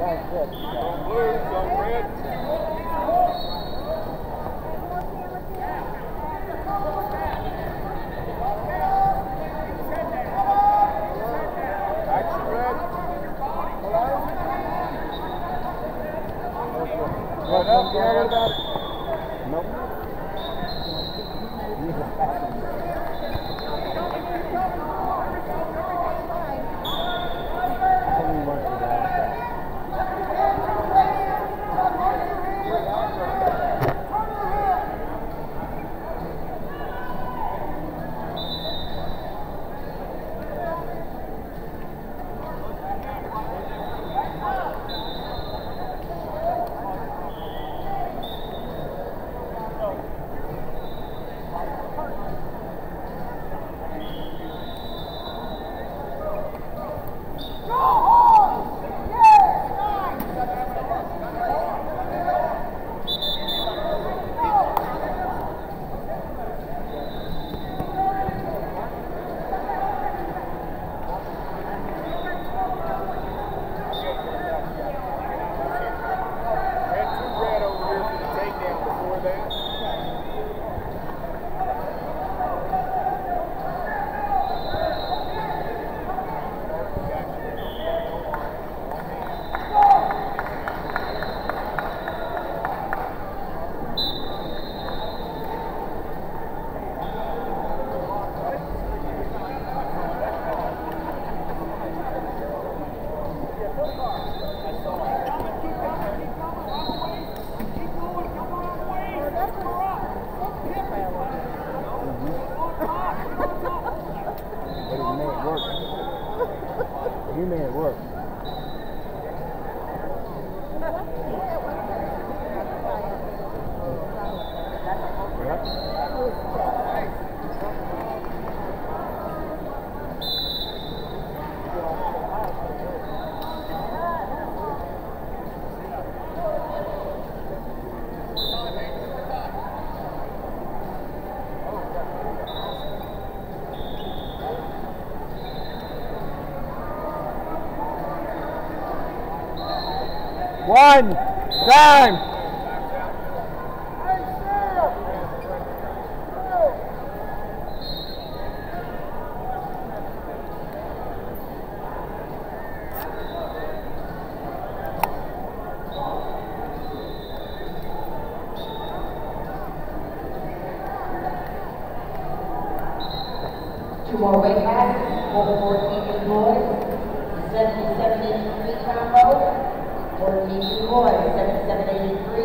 Right up, yeah, what about it? One time. Two more weight classes, over 14 inch boys, 77 inch free combo, 14 new boys, 77